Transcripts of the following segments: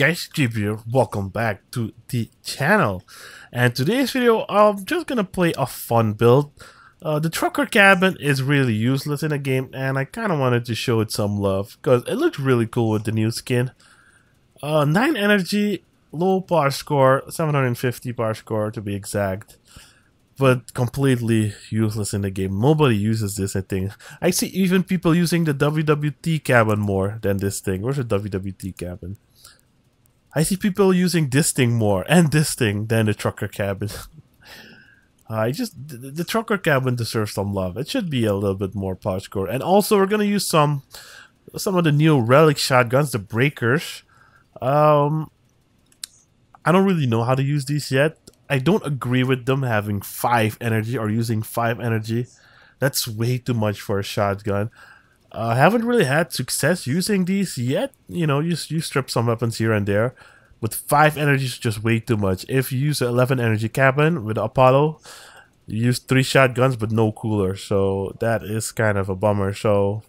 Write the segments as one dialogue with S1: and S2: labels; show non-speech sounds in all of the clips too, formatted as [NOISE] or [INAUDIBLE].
S1: guys, JB here. Welcome back to the channel. And today's video, I'm just gonna play a fun build. Uh, the trucker cabin is really useless in the game, and I kind of wanted to show it some love because it looks really cool with the new skin. Uh, 9 energy, low power score, 750 power score to be exact, but completely useless in the game. Nobody uses this, I think. I see even people using the WWT cabin more than this thing. Where's the WWT cabin? I see people using this thing more and this thing than the trucker cabin. [LAUGHS] I just the, the, trucker cabin deserves some love. It should be a little bit more power score. And also we're gonna use some some of the new relic shotguns, the breakers. Um I don't really know how to use these yet. I don't agree with them having five energy or using five energy. That's way too much for a shotgun. I uh, haven't really had success using these yet. You know, you, you strip some weapons here and there. With 5 energy is just way too much. If you use 11 energy cabin with Apollo, you use 3 shotguns but no cooler. So that is kind of a bummer. So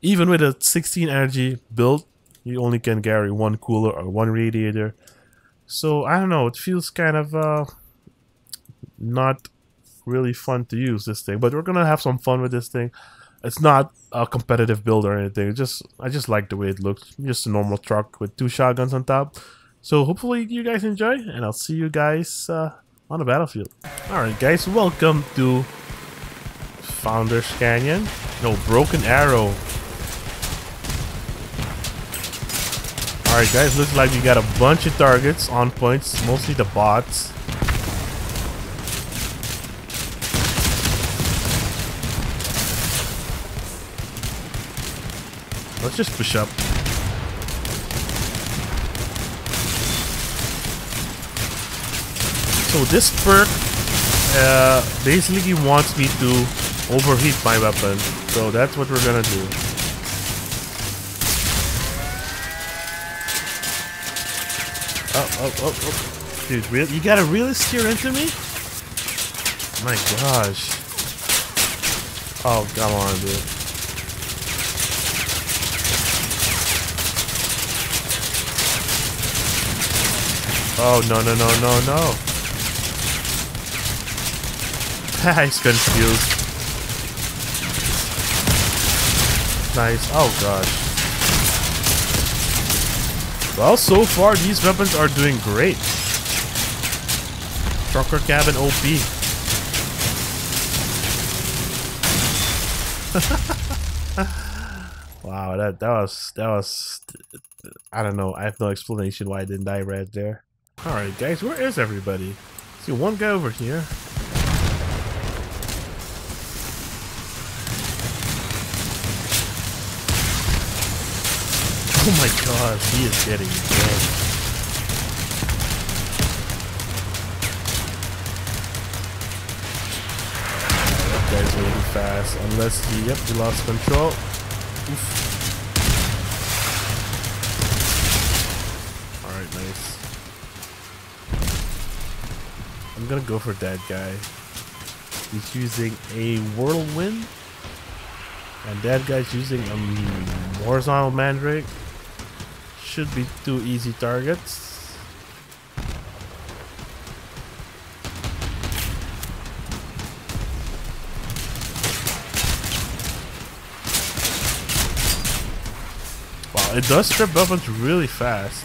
S1: even with a 16 energy build, you only can carry one cooler or one radiator. So I don't know, it feels kind of uh, not really fun to use this thing. But we're going to have some fun with this thing. It's not a competitive build or anything. It just I just like the way it looks. Just a normal truck with two shotguns on top. So hopefully you guys enjoy, and I'll see you guys uh, on the battlefield. Alright guys, welcome to Founders Canyon. No, Broken Arrow. Alright guys, looks like we got a bunch of targets on points, mostly the bots. Let's just push up. So this perk uh, basically wants me to overheat my weapon. So that's what we're gonna do. Oh, oh, oh, oh. Dude, really? You gotta really steer into me? My gosh. Oh, come on, dude. Oh, no, no, no, no, no. [LAUGHS] He's confused. Nice. Oh, gosh. Well, so far, these weapons are doing great. Trucker cabin OP. [LAUGHS] wow, that that was that was I don't know. I have no explanation why I didn't die right there. Alright guys, where is everybody? See one guy over here. Oh my god, he is getting dead. That guy's really fast. Unless he, yep, he lost control. Oof. I'm gonna go for that guy. He's using a whirlwind. And that guy's using a horizontal mandrake. Should be two easy targets. Wow, it does strip weapons really fast.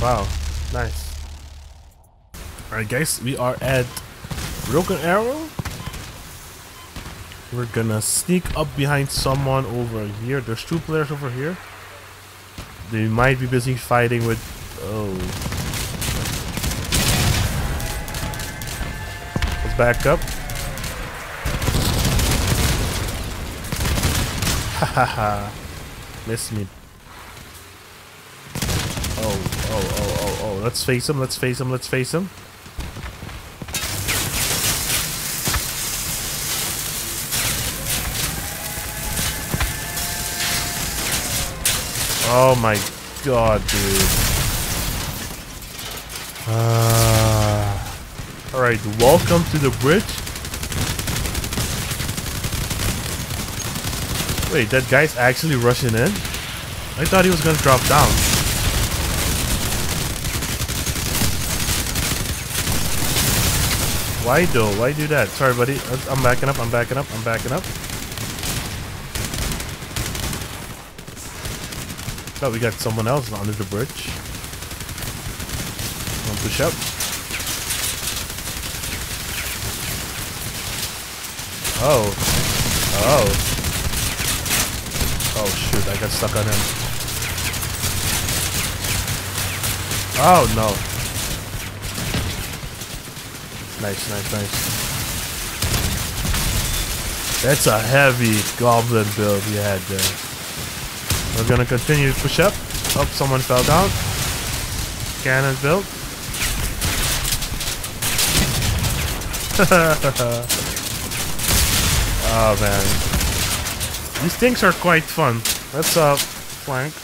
S1: Wow, nice. Alright guys, we are at Broken Arrow. We're gonna sneak up behind someone over here. There's two players over here. They might be busy fighting with... Oh. Let's back up. Hahaha. Miss me. Oh. Oh, oh, oh, oh. Let's face him, let's face him, let's face him. Oh my god, dude. Uh, Alright, welcome to the bridge. Wait, that guy's actually rushing in? I thought he was gonna drop down. Why though? Why do that? Sorry, buddy. I'm backing up. I'm backing up. I'm backing up. Oh, we got someone else under the bridge. One push up. Oh. Oh. Oh shoot, I got stuck on him. Oh no. Nice, nice, nice. That's a heavy goblin build you had there. We're gonna continue to push up. Oh, someone fell down. Cannon build. [LAUGHS] oh man. These things are quite fun. Let's uh flank.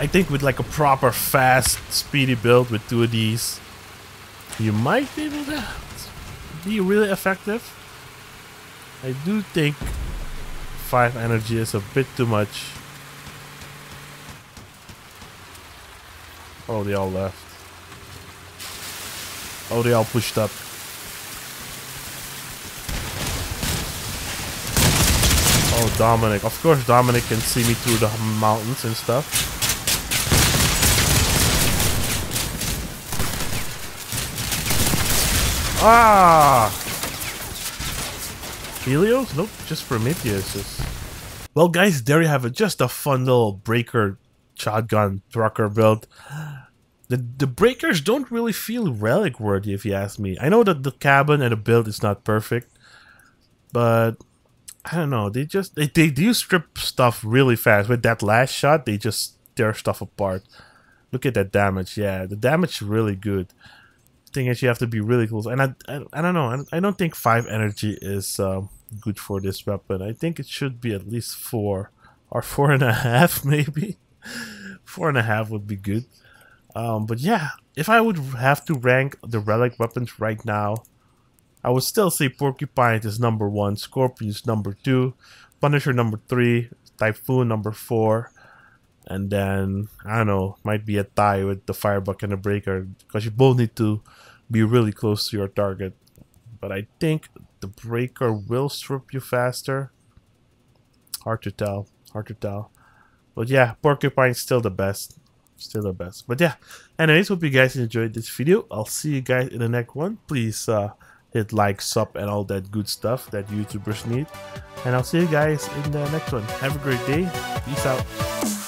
S1: I think with like a proper fast, speedy build with two of these, you might be able to be really effective. I do think 5 energy is a bit too much. Oh, they all left. Oh, they all pushed up. Oh, Dominic. Of course Dominic can see me through the mountains and stuff. Ah! Helios? Nope, just Prometheus. Well, guys, there you have it. Just a fun little breaker shotgun trucker build. The, the breakers don't really feel relic worthy, if you ask me. I know that the cabin and the build is not perfect, but I don't know. They just they, they do strip stuff really fast. With that last shot, they just tear stuff apart. Look at that damage. Yeah, the damage is really good thing is you have to be really close. And I, I, I don't know. I, I, don't think five energy is uh, good for this weapon. I think it should be at least four or four and a [LAUGHS] half, maybe. four and a half would be good. Um, but yeah, if I would have to rank the relic weapons right now, I would still say Porcupine is number one, Scorpion is number two, Punisher number three, Typhoon number four, and then I don't know, might be a tie with the Firebug and the Breaker because you both need to be really close to your target. But I think the Breaker will strip you faster. Hard to tell. Hard to tell. But yeah, Porcupine's still the best. Still the best. But yeah, anyways, hope you guys enjoyed this video. I'll see you guys in the next one. Please uh, hit like, sub, and all that good stuff that YouTubers need. And I'll see you guys in the next one. Have a great day. Peace out.